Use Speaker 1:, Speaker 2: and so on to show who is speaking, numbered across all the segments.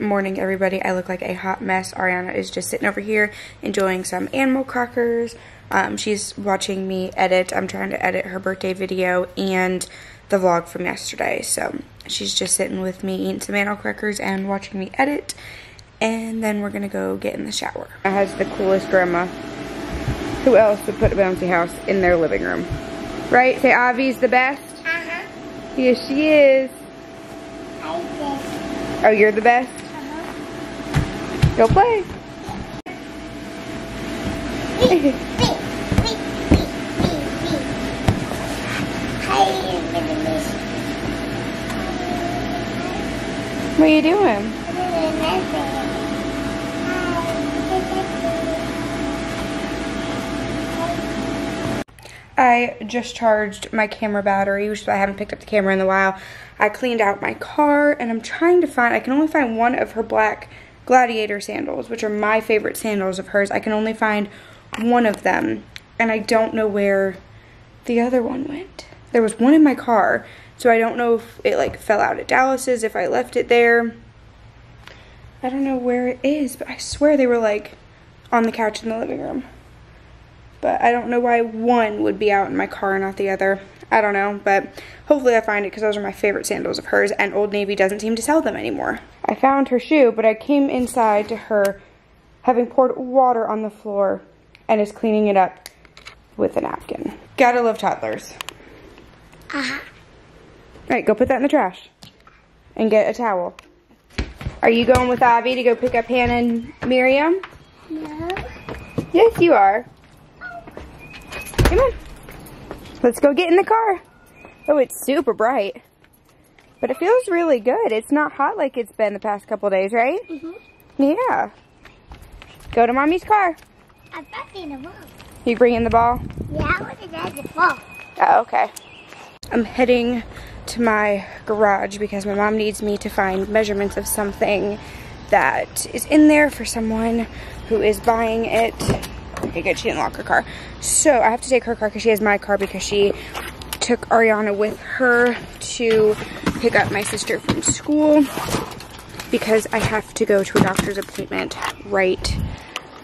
Speaker 1: Good morning, everybody. I look like a hot mess. Arianna is just sitting over here enjoying some animal crackers. Um, she's watching me edit. I'm trying to edit her birthday video and the vlog from yesterday. So she's just sitting with me eating some animal crackers and watching me edit. And then we're going to go get in the shower. I has the coolest grandma. Who else would put a bouncy house in their living room? Right? Say Avi's the best?
Speaker 2: Uh-huh.
Speaker 1: Yes, she is.
Speaker 2: I
Speaker 1: Oh, you're the best?
Speaker 2: Uh-huh.
Speaker 1: Go play.
Speaker 2: Beep, beep, beep, beep, beep, beep. Hi, little miss.
Speaker 1: What are you doing? I just charged my camera battery, which I haven't picked up the camera in a while. I cleaned out my car and I'm trying to find, I can only find one of her black gladiator sandals, which are my favorite sandals of hers. I can only find one of them and I don't know where the other one went. There was one in my car, so I don't know if it like fell out at Dallas's, if I left it there. I don't know where it is, but I swear they were like on the couch in the living room. But I don't know why one would be out in my car and not the other. I don't know, but hopefully I find it because those are my favorite sandals of hers and Old Navy doesn't seem to sell them anymore. I found her shoe, but I came inside to her having poured water on the floor and is cleaning it up with a napkin. Gotta love toddlers.
Speaker 2: Uh-huh.
Speaker 1: All right, go put that in the trash and get a towel. Are you going with Avi to go pick up Hannah and Miriam?
Speaker 2: No.
Speaker 1: Yes, you are. Come on. Let's go get in the car. Oh, it's super bright. But it feels really good. It's not hot like it's been the past couple days, right?
Speaker 2: Mm-hmm.
Speaker 1: Yeah. Go to mommy's car.
Speaker 2: I'm back in the ball.
Speaker 1: You bringing the ball?
Speaker 2: Yeah, I want to get the ball.
Speaker 1: Oh, okay. I'm heading to my garage because my mom needs me to find measurements of something that is in there for someone who is buying it. Okay, good. She didn't lock her car. So I have to take her car because she has my car because she took Arianna with her to pick up my sister from school because I have to go to a doctor's appointment right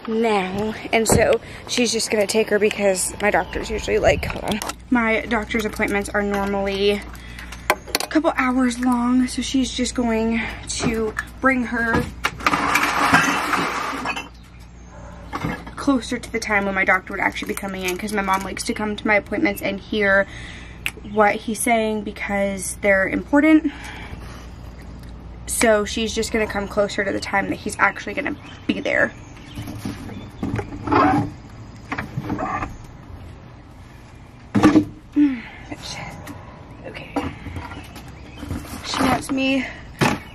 Speaker 1: now. And so she's just to take her because my doctor's usually like, hold on. My doctor's appointments are normally a couple hours long. So she's just going to bring her closer to the time when my doctor would actually be coming in because my mom likes to come to my appointments and hear what he's saying because they're important. So she's just gonna come closer to the time that he's actually gonna be there. Okay. She wants me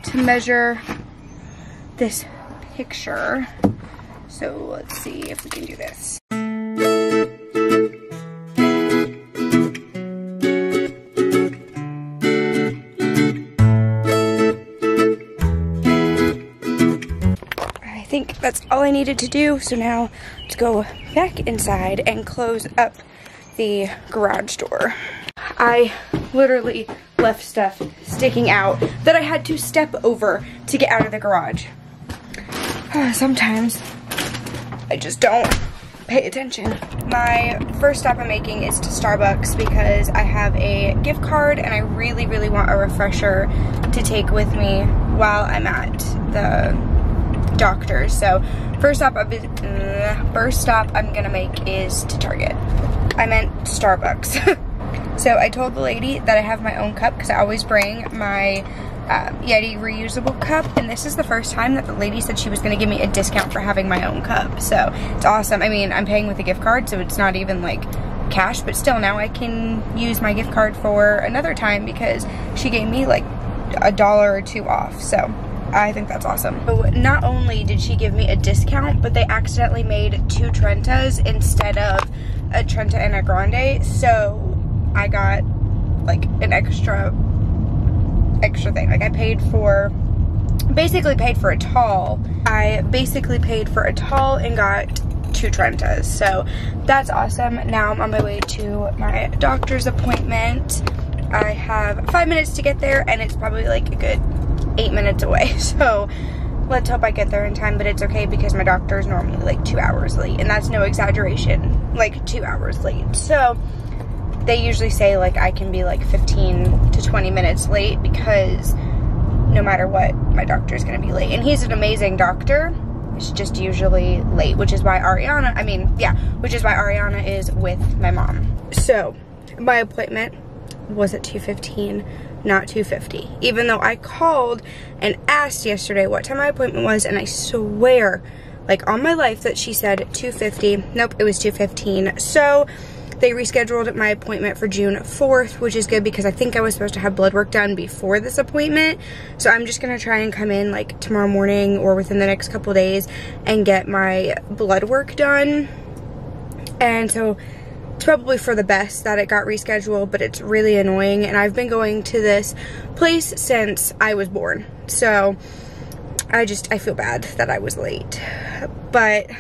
Speaker 1: to measure this picture. So let's see if we can do this. I think that's all I needed to do. So now let's go back inside and close up the garage door. I literally left stuff sticking out that I had to step over to get out of the garage. Sometimes I just don't pay attention. My first stop I'm making is to Starbucks because I have a gift card and I really, really want a refresher to take with me while I'm at the doctor's. So first stop, uh, first stop I'm gonna make is to Target. I meant Starbucks. so I told the lady that I have my own cup because I always bring my uh, Yeti reusable cup and this is the first time that the lady said she was going to give me a discount for having my own cup. So it's awesome. I mean I'm paying with a gift card so it's not even like cash but still now I can use my gift card for another time because she gave me like a dollar or two off. So I think that's awesome. So not only did she give me a discount but they accidentally made two Trentas instead of a Trenta and a Grande. So I got like an extra extra thing. Like I paid for, basically paid for a tall. I basically paid for a tall and got two Trentas. So that's awesome. Now I'm on my way to my doctor's appointment. I have five minutes to get there and it's probably like a good eight minutes away. So let's hope I get there in time, but it's okay because my doctor is normally like two hours late, and that's no exaggeration, like two hours late. So they usually say like I can be like 15 to 20 minutes late because no matter what, my doctor is gonna be late. And he's an amazing doctor. It's just usually late, which is why Arianna, I mean, yeah, which is why Arianna is with my mom. So, my appointment was at 2.15, not 2.50. Even though I called and asked yesterday what time my appointment was, and I swear, like on my life that she said 2.50. Nope, it was 2.15. So, they rescheduled my appointment for June 4th, which is good because I think I was supposed to have blood work done before this appointment. So I'm just going to try and come in like tomorrow morning or within the next couple days and get my blood work done. And so it's probably for the best that it got rescheduled, but it's really annoying. And I've been going to this place since I was born. So I just, I feel bad that I was late. But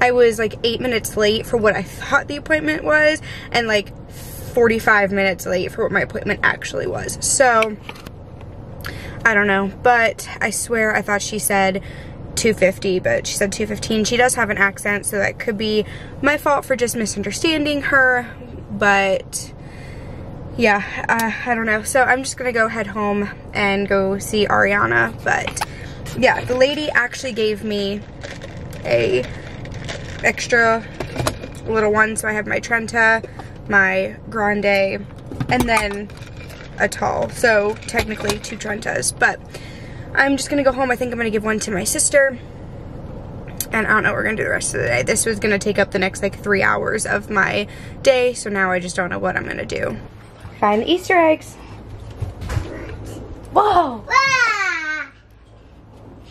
Speaker 1: I was like eight minutes late for what I thought the appointment was and like 45 minutes late for what my appointment actually was. So, I don't know, but I swear I thought she said 250, but she said 215. She does have an accent, so that could be my fault for just misunderstanding her, but yeah, uh, I don't know. So I'm just gonna go head home and go see Arianna, but yeah, the lady actually gave me a extra little one. So I have my Trenta, my Grande, and then a tall. So technically two Trentas. But I'm just going to go home. I think I'm going to give one to my sister. And I don't know what we're going to do the rest of the day. This was going to take up the next like three hours of my day. So now I just don't know what I'm going to do. Find the Easter eggs. Whoa!
Speaker 2: Ah!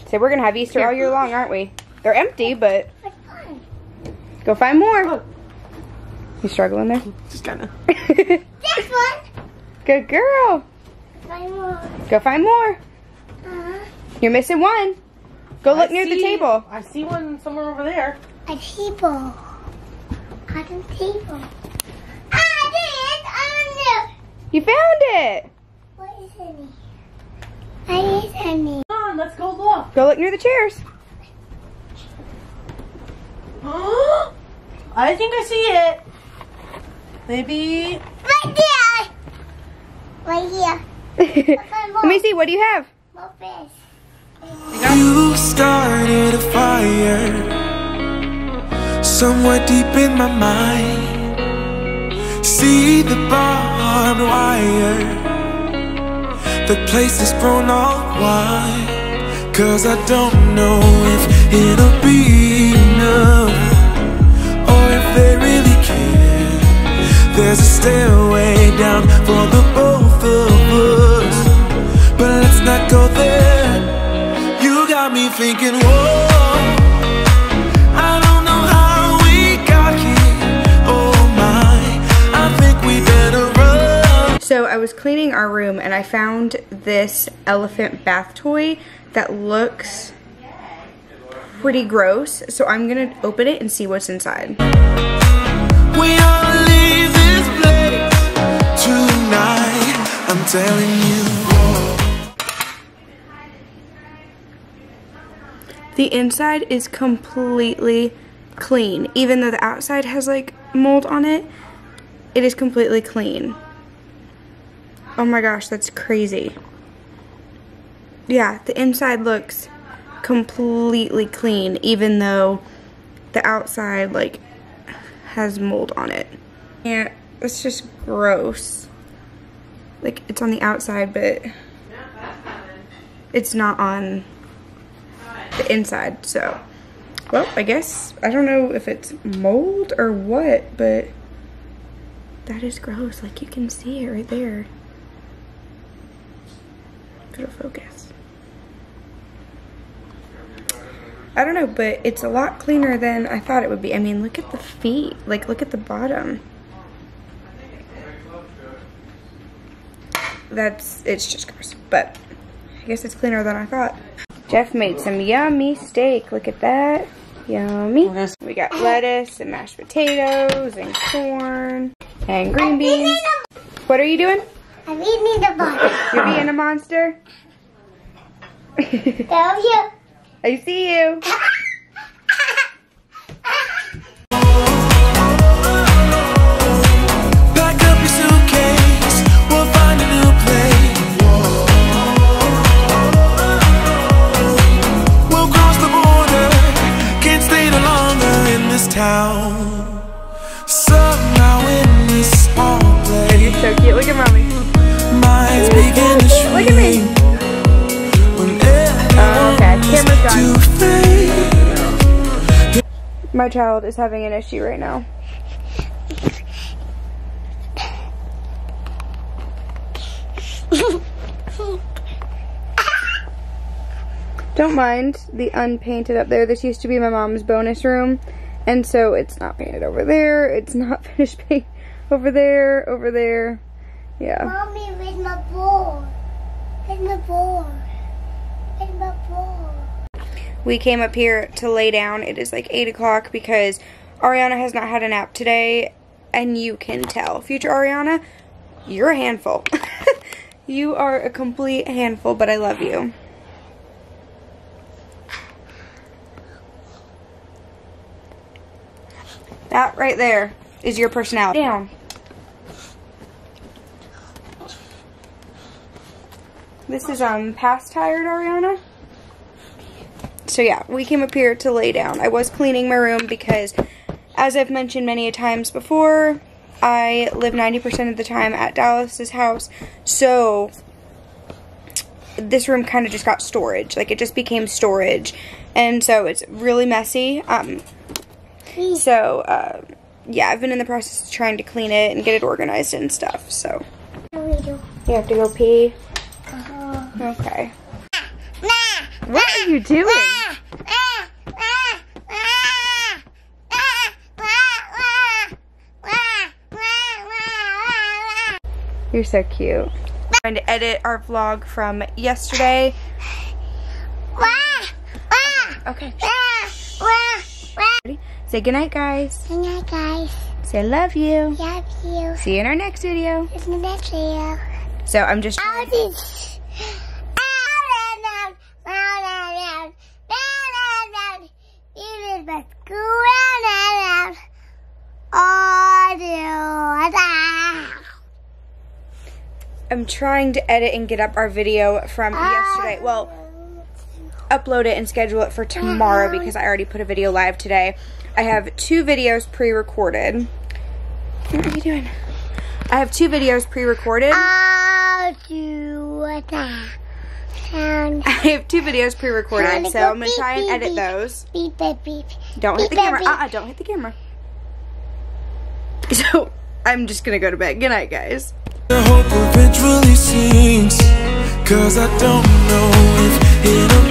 Speaker 1: So we're going to have Easter all year long, aren't we? They're empty, but Go find more. You struggling there?
Speaker 3: Just kinda.
Speaker 2: This one.
Speaker 1: Good girl.
Speaker 2: Find more.
Speaker 1: Go find more.
Speaker 2: Uh,
Speaker 1: You're missing one. Go look
Speaker 3: I
Speaker 1: near the table.
Speaker 3: I see one somewhere over there.
Speaker 2: a table. At a table. Ah, there it is.
Speaker 1: You found it.
Speaker 2: What is honey? What is honey?
Speaker 3: Come on, let's go look.
Speaker 1: Go look near the chairs.
Speaker 3: I think I see it. Maybe.
Speaker 2: Right there. Right here.
Speaker 1: Let me see. What do you have?
Speaker 2: More fish.
Speaker 4: You started a fire somewhere deep in my mind. See the barbed wire. The place is grown all wide. Cause I don't know if it'll be enough There's a stairway down for the both of us. But let's not go there. You got me thinking, whoa. I don't know how we got here. Oh my, I think we better run.
Speaker 1: So I was cleaning our room and I found this elephant bath toy that looks pretty gross. So I'm gonna open it and see what's inside.
Speaker 4: Telling you.
Speaker 1: The inside is completely clean. Even though the outside has like mold on it, it is completely clean. Oh my gosh, that's crazy. Yeah, the inside looks completely clean even though the outside like has mold on it. Yeah, it's just gross. Like it's on the outside but it's not on the inside, so. Well, I guess, I don't know if it's mold or what, but that is gross. Like, you can see it right there. It'll focus. I don't know, but it's a lot cleaner than I thought it would be. I mean, look at the feet. Like, look at the bottom. That's, it's just gross. But I guess it's cleaner than I thought. Jeff made some yummy steak. Look at that. Yummy. We got lettuce and mashed potatoes and corn and green beans. What are you doing?
Speaker 2: I'm eating the bottom.
Speaker 1: You're being a monster?
Speaker 2: Love you.
Speaker 1: I see you.
Speaker 4: town. Somehow in this small place,
Speaker 1: So cute. Look at mommy.
Speaker 4: minds begin to
Speaker 1: Look at me.
Speaker 4: shrink.
Speaker 1: Oh, okay. Camera's gone. My child is having an issue right now. Don't mind the unpainted up there. This used to be my mom's bonus room. And so it's not painted over there. It's not finished paint over there, over there. Yeah.
Speaker 2: Mommy, where's my ball? Where's my ball? Where's my ball?
Speaker 1: We came up here to lay down. It is like 8 o'clock because Arianna has not had a nap today. And you can tell. Future Arianna, you're a handful. you are a complete handful, but I love you. That right there is your personality. Down. This is um past tired Arianna. So yeah, we came up here to lay down. I was cleaning my room because as I've mentioned many a times before, I live 90% of the time at Dallas's house. So this room kind of just got storage. Like it just became storage. And so it's really messy. Um so uh yeah, I've been in the process of trying to clean it and get it organized and stuff, so. You have to go pee?
Speaker 2: Uh-huh.
Speaker 1: Okay. What are you doing? You're so cute. Trying to edit our vlog from yesterday. Okay. Say goodnight, guys.
Speaker 2: Good night, guys.
Speaker 1: Say love you.
Speaker 2: Love you.
Speaker 1: See you in our next video.
Speaker 2: It's the next video.
Speaker 1: So I'm just I'm trying to edit and get up our video from ah. yesterday. Well, upload it and schedule it for tomorrow uh-huh. because I already put a video live today. I have two videos pre-recorded. What are you doing? I have two videos pre-recorded.
Speaker 2: I'll do that. Sound.
Speaker 1: I have two videos pre-recorded, so I'm gonna try and edit those.
Speaker 2: Beep, beep, beep.
Speaker 1: Don't hit the
Speaker 2: Beep,
Speaker 1: camera.
Speaker 2: beep.
Speaker 1: Uh-uh, don't hit the camera. So, I'm just gonna go to bed. Good night, guys.
Speaker 4: The hope eventually sinks Cause I don't know if it'll